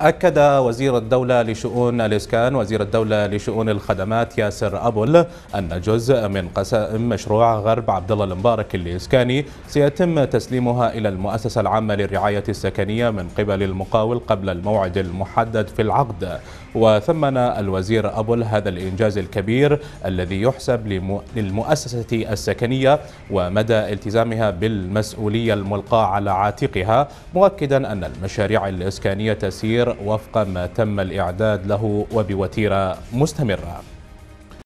أكد وزير الدولة لشؤون الإسكان وزير الدولة لشؤون الخدمات ياسر أبول أن جزء من قسائم مشروع غرب عبد الله المبارك الإسكاني سيتم تسليمها إلى المؤسسة العامة للرعاية السكنية من قبل المقاول قبل الموعد المحدد في العقد. وثمن الوزير أبول هذا الإنجاز الكبير الذي يحسب للمؤسسة السكنية ومدى التزامها بالمسؤولية الملقاة على عاتقها مؤكدا أن المشاريع الإسكانية تسير وفق ما تم الإعداد له وبوتيرة مستمرة.